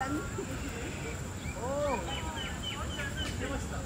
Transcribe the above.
お出ました